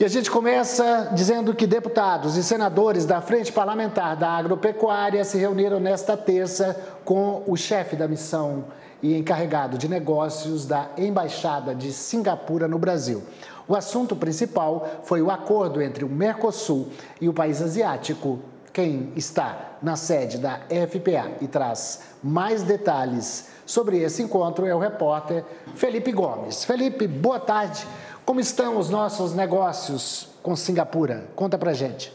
E a gente começa dizendo que deputados e senadores da Frente Parlamentar da Agropecuária se reuniram nesta terça com o chefe da missão e encarregado de negócios da Embaixada de Singapura no Brasil. O assunto principal foi o acordo entre o Mercosul e o país asiático. Quem está na sede da FPA e traz mais detalhes sobre esse encontro é o repórter Felipe Gomes. Felipe, boa tarde. Como estão os nossos negócios com Singapura? Conta pra gente.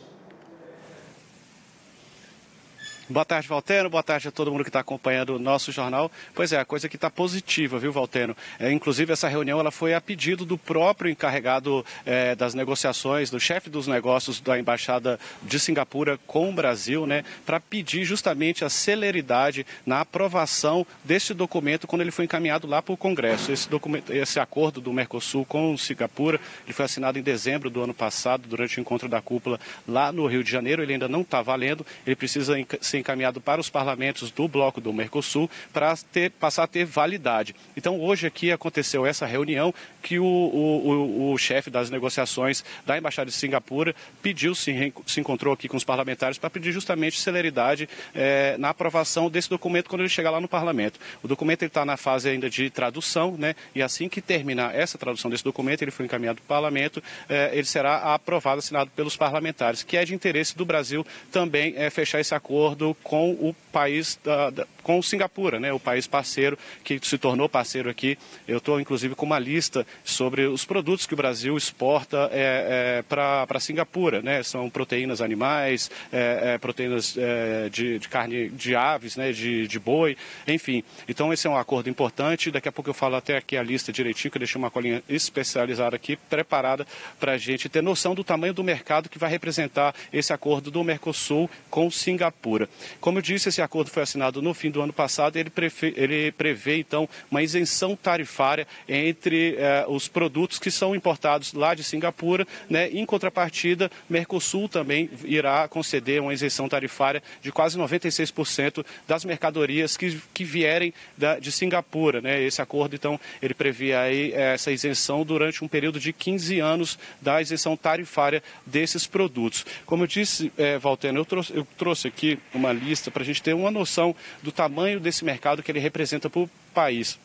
Boa tarde, Valtero. Boa tarde a todo mundo que está acompanhando o nosso jornal. Pois é, a coisa que está positiva, viu, Valtero? É, inclusive, essa reunião ela foi a pedido do próprio encarregado é, das negociações, do chefe dos negócios da Embaixada de Singapura com o Brasil, né, para pedir justamente a celeridade na aprovação desse documento quando ele foi encaminhado lá para o Congresso. Esse, documento, esse acordo do Mercosul com Singapura ele foi assinado em dezembro do ano passado, durante o encontro da cúpula lá no Rio de Janeiro. Ele ainda não está valendo, ele precisa ser encaminhado para os parlamentos do bloco do Mercosul para ter, passar a ter validade. Então, hoje aqui aconteceu essa reunião que o, o, o, o chefe das negociações da Embaixada de Singapura pediu, se, se encontrou aqui com os parlamentares para pedir justamente celeridade é, na aprovação desse documento quando ele chegar lá no parlamento. O documento está na fase ainda de tradução, né? E assim que terminar essa tradução desse documento, ele foi encaminhado para o parlamento, é, ele será aprovado, assinado pelos parlamentares, que é de interesse do Brasil também é, fechar esse acordo acordo com o país, da, da, com Singapura, né, o país parceiro que se tornou parceiro aqui. Eu estou, inclusive, com uma lista sobre os produtos que o Brasil exporta é, é, para Singapura. Né? São proteínas animais, é, é proteínas é, de, de, carne de aves, né, de, de boi, enfim. Então, esse é um acordo importante. Daqui a pouco eu falo até aqui a lista direitinho, que eu deixei uma colinha especializada aqui, preparada para a gente ter noção do tamanho do mercado que vai representar esse acordo do Mercosul com Singapura. Como eu disse, esse acordo foi assinado no fim do ano passado ele, prevê, ele prevê então, uma isenção tarifária entre eh, os produtos que são importados lá de Singapura. Né? Em contrapartida, Mercosul também irá conceder uma isenção tarifária de quase 96% das mercadorias que, que vierem da, de Singapura. Né? Esse acordo, então, ele prevê aí eh, essa isenção durante um período de 15 anos da isenção tarifária desses produtos. Como eu disse, eh, Valteno, eu trouxe, eu trouxe aqui uma uma lista para a gente ter uma noção do tamanho desse mercado que ele representa para o país.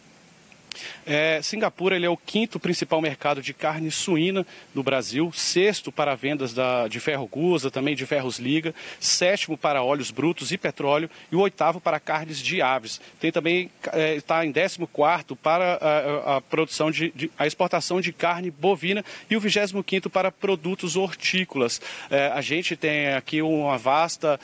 É, Singapura ele é o quinto principal mercado de carne suína no Brasil, sexto para vendas da, de ferro gusa, também de ferros liga, sétimo para óleos brutos e petróleo e o oitavo para carnes de aves. Tem também é, está em décimo quarto para a, a produção de, de, a exportação de carne bovina e o vigésimo quinto para produtos hortícolas. É, a gente tem aqui uma vasta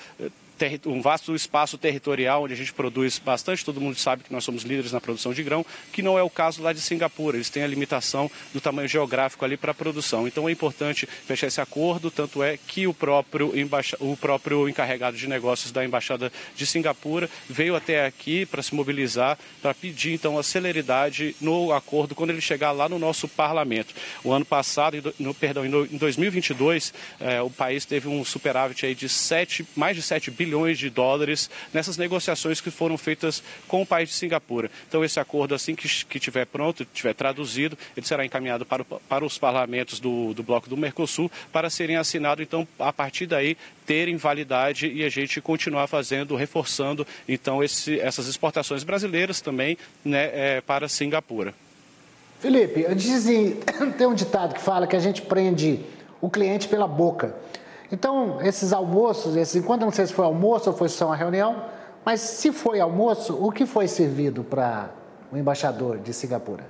um vasto espaço territorial onde a gente produz bastante, todo mundo sabe que nós somos líderes na produção de grão, que não é o caso lá de Singapura. Eles têm a limitação do tamanho geográfico ali para a produção. Então é importante fechar esse acordo, tanto é que o próprio, embaixa... o próprio encarregado de negócios da Embaixada de Singapura veio até aqui para se mobilizar, para pedir então a celeridade no acordo quando ele chegar lá no nosso parlamento. O ano passado, no, perdão, em 2022, eh, o país teve um superávit aí de 7, mais de 7 bilhões de dólares nessas negociações que foram feitas com o país de Singapura. Então, esse acordo, assim que, que tiver pronto, tiver traduzido, ele será encaminhado para, o, para os parlamentos do, do Bloco do Mercosul para serem assinados. Então, a partir daí, terem validade e a gente continuar fazendo, reforçando, então, esse, essas exportações brasileiras também né, é, para Singapura. Felipe, dizem, tem um ditado que fala que a gente prende o cliente pela boca. Então, esses almoços, esses encontros, não sei se foi almoço ou foi só uma reunião, mas se foi almoço, o que foi servido para o embaixador de Singapura?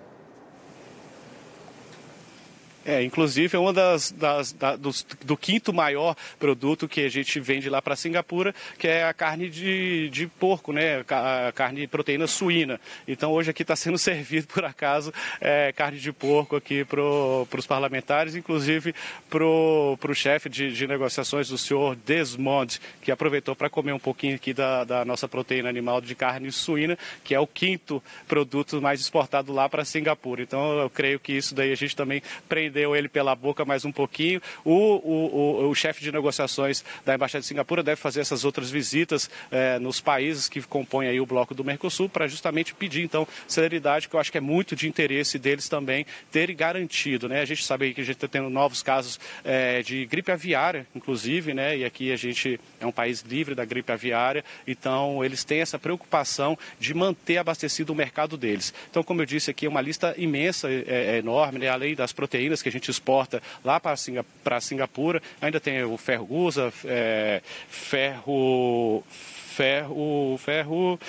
É, inclusive é uma das, das da, dos, do quinto maior produto que a gente vende lá para Singapura, que é a carne de, de porco, né? A carne de proteína suína. Então hoje aqui está sendo servido por acaso é, carne de porco aqui para os parlamentares, inclusive para o chefe de, de, negociações, o senhor Desmond, que aproveitou para comer um pouquinho aqui da, da nossa proteína animal de carne suína, que é o quinto produto mais exportado lá para Singapura. Então eu creio que isso daí a gente também prende prendeu ele pela boca mais um pouquinho. O, o, o, o chefe de negociações da Embaixada de Singapura deve fazer essas outras visitas é, nos países que compõem aí o bloco do Mercosul para justamente pedir, então, celeridade, que eu acho que é muito de interesse deles também terem garantido. Né? A gente sabe que a gente está tendo novos casos é, de gripe aviária, inclusive, né? e aqui a gente é um país livre da gripe aviária, então eles têm essa preocupação de manter abastecido o mercado deles. Então, como eu disse aqui, é uma lista imensa, é, é enorme, né? além das proteínas que a gente exporta lá para Singapura, Singapura. Ainda tem o ferro gusa, é, ferro ferro, ferro,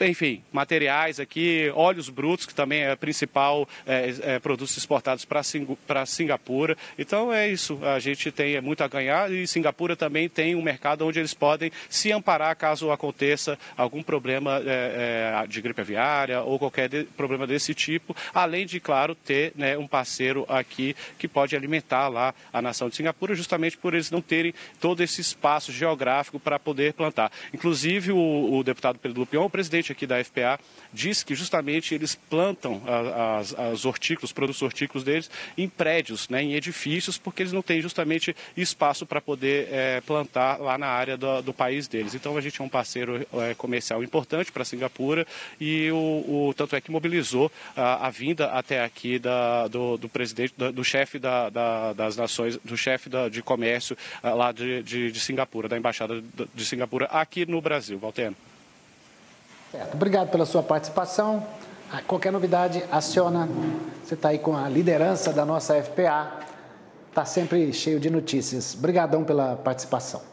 enfim, materiais aqui, óleos brutos, que também é o principal é, é, produtos exportados para Singapura. Então é isso, a gente tem muito a ganhar e Singapura também tem um mercado onde eles podem se amparar caso aconteça algum problema é, é de gripe aviária ou qualquer de, problema desse tipo, além de, claro, ter né, um parceiro aqui que pode alimentar lá a nação de Singapura, justamente por eles não terem todo esse espaço geográfico para poder plantar. Inclusive, o, o deputado Pedro Lupion, o presidente aqui da FPA diz que justamente eles plantam as, as hortícolas, os produtos hortícolas deles em prédios, né, em edifícios, porque eles não têm justamente espaço para poder é, plantar lá na área do, do, país deles. Então a gente é um parceiro é, comercial importante para Singapura e o, o, tanto é que mobilizou a, a vinda até aqui da, do, do, presidente, do, do chefe da, da, das nações, do chefe de comércio lá de, de, de Singapura, da embaixada de Singapura aqui no Brasil. Valteno. Certo. Obrigado pela sua participação. Ah, qualquer novidade, aciona. Você está aí com a liderança da nossa FPA. Está sempre cheio de notícias. Obrigadão pela participação.